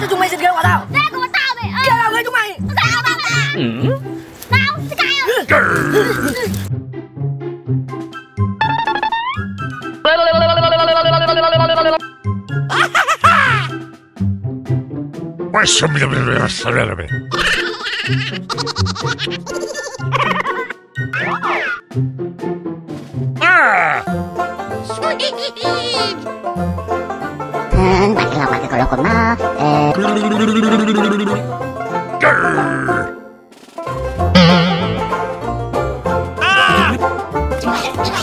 cho chúng mày giật ghê quả tao? Ra của tao mày ơi. Kia là chúng mày. ah! Sweet!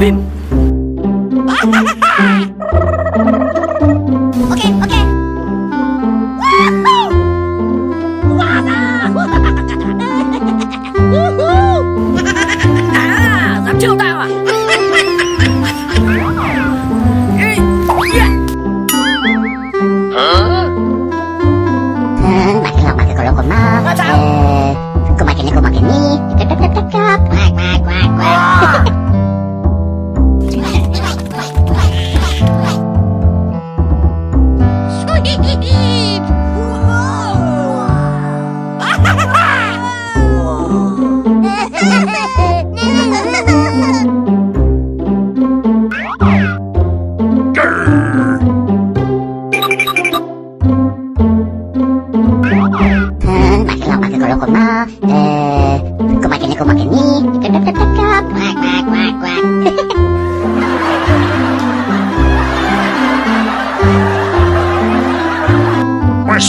¡Bim!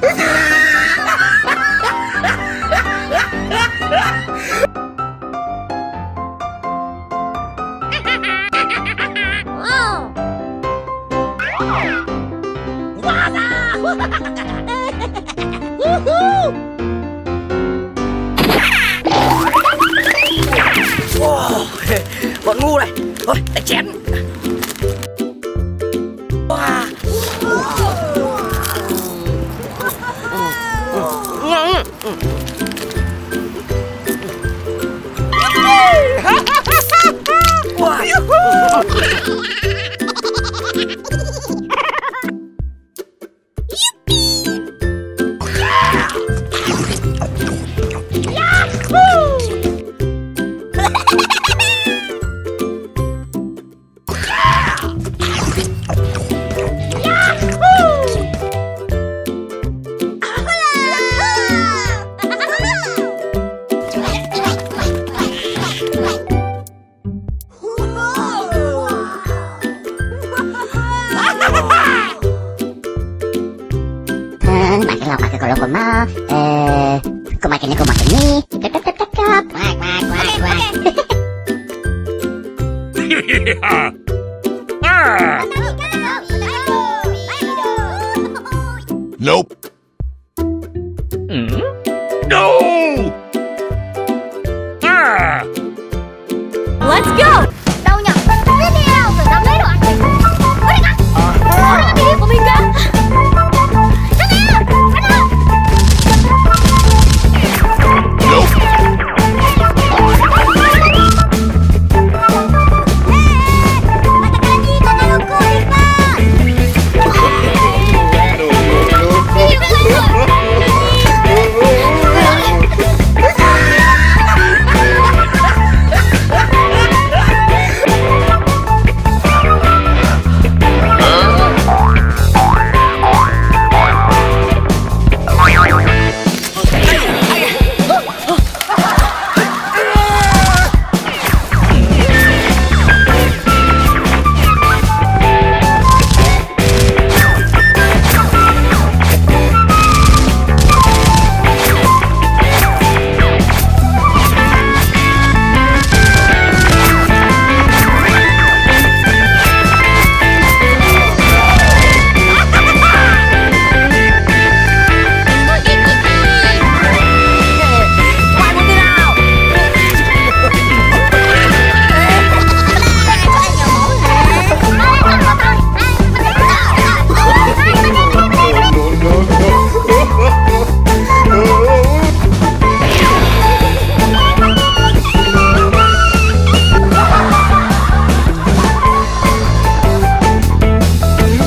Bọn ngu này. Thôi, đánh chén Mm-mm. yeah. ah. Nope. Mm -hmm.